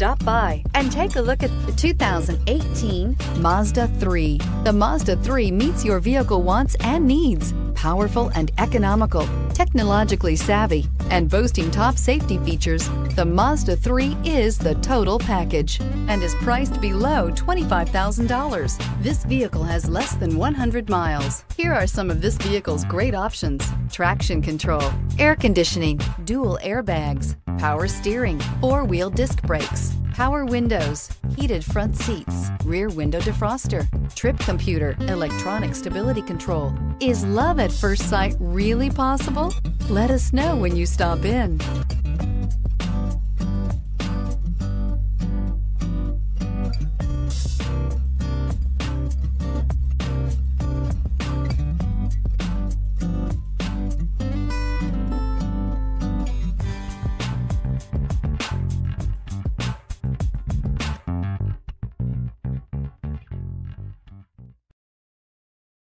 Stop by and take a look at the 2018 Mazda 3. The Mazda 3 meets your vehicle wants and needs. Powerful and economical, technologically savvy, and boasting top safety features, the Mazda 3 is the total package and is priced below $25,000. This vehicle has less than 100 miles. Here are some of this vehicle's great options. Traction control, air conditioning, dual airbags, power steering, four-wheel disc brakes, power windows, heated front seats, rear window defroster, trip computer, electronic stability control. Is love at first sight really possible? Let us know when you stop in.